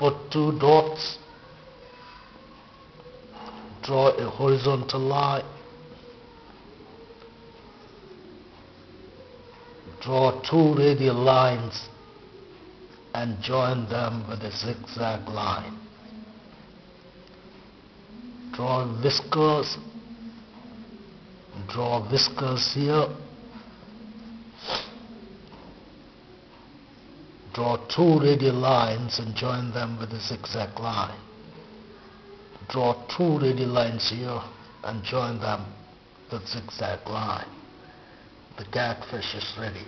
put two dots, draw a horizontal line, draw two radial lines and join them with a zigzag line. Draw whiskers, draw whiskers here, draw two radial lines and join them with a zigzag line. Draw two radial lines here and join them with zigzag line. The catfish is ready.